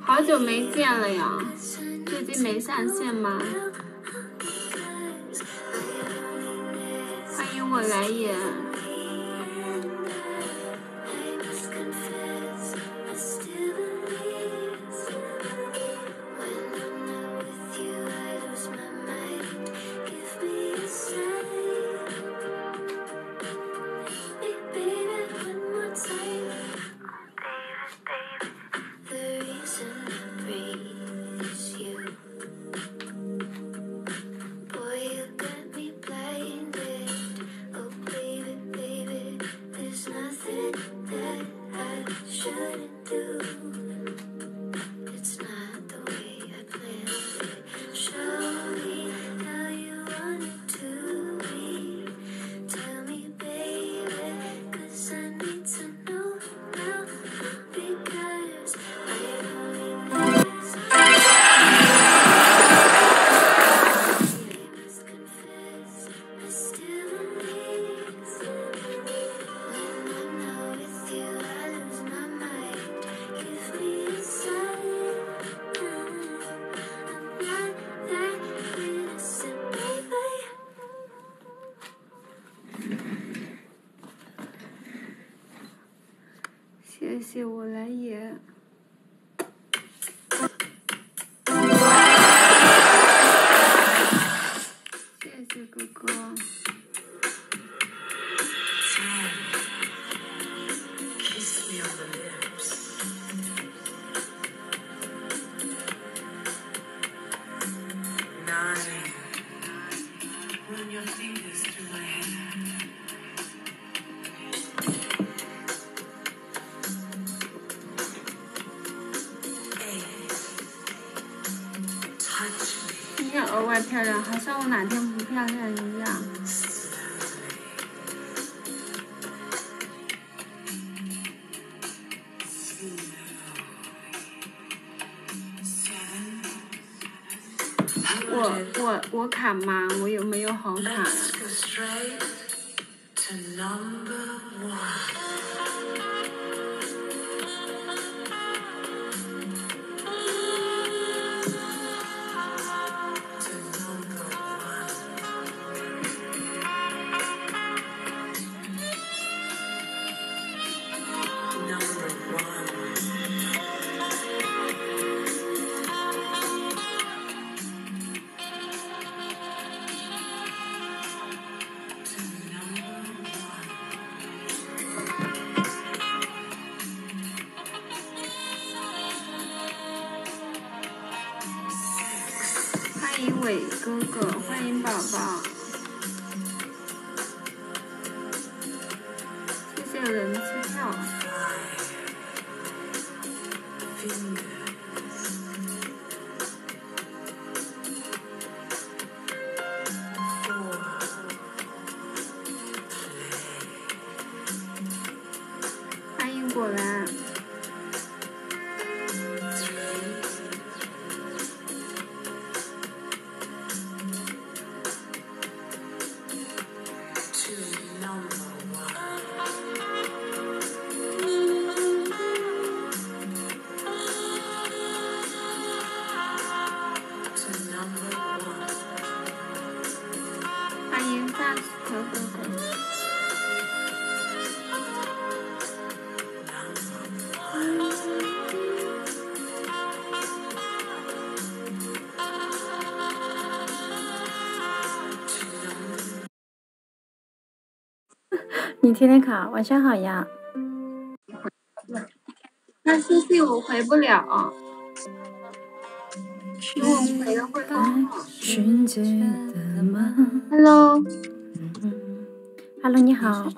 好久没见了呀，最近没上线吗？欢迎我来也。should 谢谢我来也。要额外漂亮，好像我哪天不漂亮一样。我我我卡吗？我有没有好卡？欢迎伟哥哥欢迎宝宝谢谢人气票。欢迎果然。你天天卡，晚上好呀。那私信我回不了，因为我回了会刚好。Hello，Hello，你好。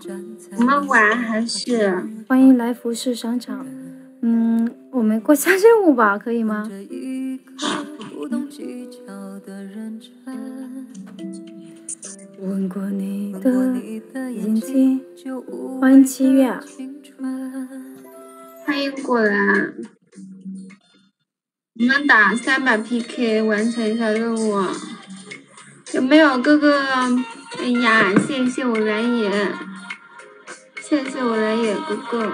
我们玩还是？欢迎来服饰商场。嗯，我们过下任务吧，可以吗？好。吻过你的眼睛，欢迎七月。欢迎果然，我们打三把 PK 完成一下任务。有没有哥哥？哎呀，谢谢我蓝野，谢谢我蓝野哥哥。